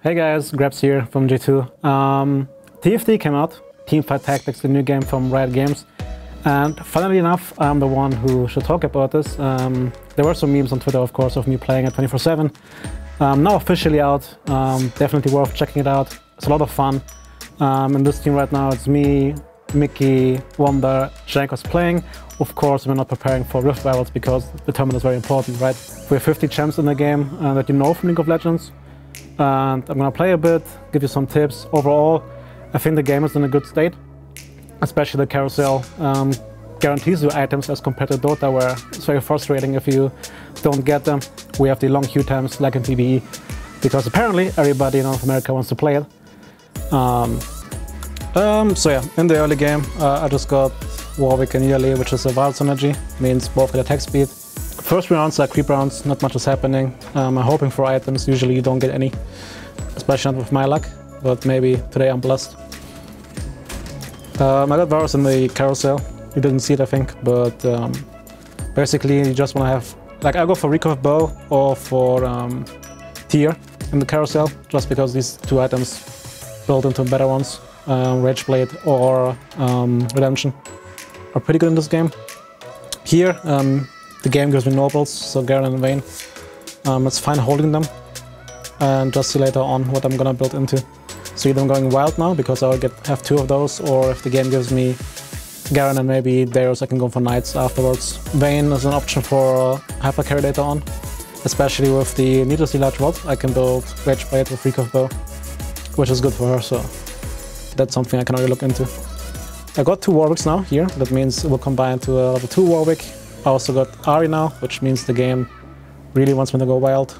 Hey guys, Grabbz here from G2. Um, TFT came out, Teamfight Tactics, the new game from Riot Games. And funnily enough, I'm the one who should talk about this. Um, there were some memes on Twitter, of course, of me playing it 24-7. Um, now officially out, um, definitely worth checking it out. It's a lot of fun. Um, in this team right now, it's me, Mikyx, Wunder, Jankos playing. Of course, we're not preparing for Rift Battles because the tournament is very important, right? We have 50 champs in the game uh, that you know from League of Legends. And I'm gonna play a bit, give you some tips. Overall, I think the game is in a good state, especially the carousel. Um, guarantees you items as compared to Dota, where it's very frustrating if you don't get them. We have the long queue times like in PBE, because apparently everybody in North America wants to play it. Um, um, so yeah, in the early game, uh, I just got Warwick and Nidalee, which is a wild synergy, means both get attack speed. First rounds are creep rounds, not much is happening. Um, I'm hoping for items, usually you don't get any, especially not with my luck, but maybe today I'm blessed. Um, I got Varus in the carousel, you didn't see it I think, but um, basically you just want to have, like I go for Recurve Bow or for um, Tear in the carousel, just because these two items build into better ones, um, Rage Blade or um, Redemption are pretty good in this game. Here, um, the game gives me nobles, so Garen and Vayne. Um, it's fine holding them, and just see later on what I'm gonna build into. So either I'm going wild now, because I'll get have two of those, or if the game gives me Garen and maybe Darius, I can go for Knights afterwards. Vayne is an option for Hyper Carry later on, especially with the needlessly large rod. I can build Rage Blade with Recurve Bow, which is good for her, so that's something I can already look into. I got two Warwicks now here, that means it will combine to a level 2 Warwick. I also got Ahri now, which means the game really wants me to go wild.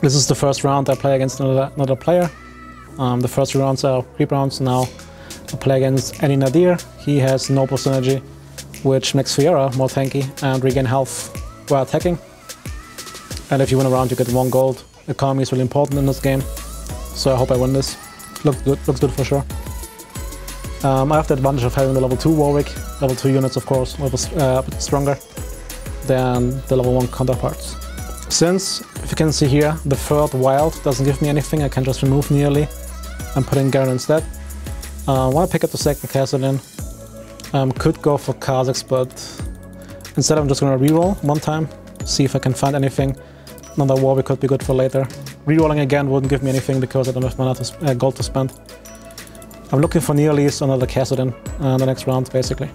This is the first round I play against another, another player. Um, the first rounds are creep rounds, now I play against Annie Nadir. He has Noble Synergy, which makes Fiora more tanky and regain health while attacking. And if you win a round, you get one gold. Economy is really important in this game, so I hope I win this. Looks good, looks good for sure. Um, I have the advantage of having the level 2 Warwick, level 2 units of course, uh, a bit stronger than the level 1 counterparts. Since, if you can see here, the third wild doesn't give me anything, I can just remove Nidalee and put in Garen instead. I uh, want to pick up the second Kassadin. Um, could go for Kha'Zix, but instead I'm just going to reroll one time, see if I can find anything. Another Warwick could be good for later. Rerolling again wouldn't give me anything because I don't have mana to, uh, gold to spend. I'm looking for Nidalee's another Kassadin uh, the next round, basically.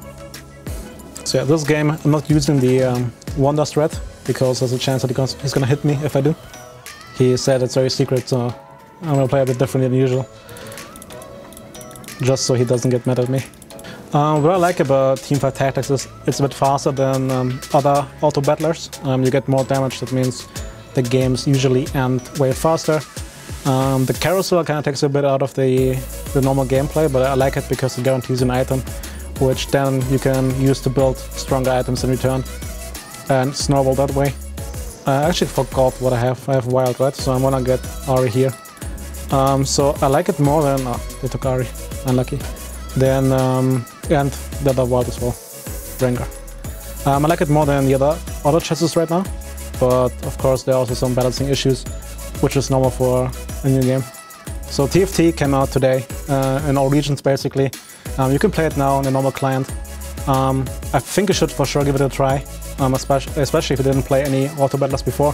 So yeah, this game, I'm not using the um, Wunder threat because there's a chance that he's gonna hit me if I do. He said it's very secret, so I'm gonna play a bit differently than usual. Just so he doesn't get mad at me. Um, what I like about Teamfight Tactics is it's a bit faster than um, other auto battlers. Um, you get more damage, that means the games usually end way faster. Um, the carousel kind of takes a bit out of the, the normal gameplay, but I like it because it guarantees an item, which then you can use to build stronger items in return and snowball that way. I actually forgot what I have. I have Wild Red, so I'm gonna get Ahri here. Um, so I like it more than... Oh, they took Ahri. Unlucky. Then, um, and the other Wild as well. Rengar. Um, I like it more than the other other chests right now, but of course there are also some balancing issues which is normal for a new game. So TFT came out today uh, in all regions basically. Um, you can play it now on a normal client. Um, I think you should for sure give it a try, um, especially, especially if you didn't play any auto battlers before.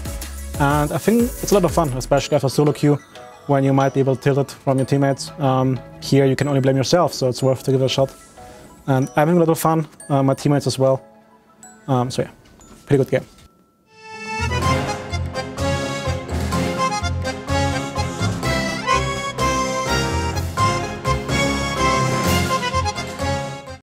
And I think it's a lot of fun, especially after solo queue, when you might be able to tilt it from your teammates. Um, here you can only blame yourself, so it's worth to give it a shot. And I'm having a lot of fun, uh, my teammates as well. Um, so yeah, pretty good game.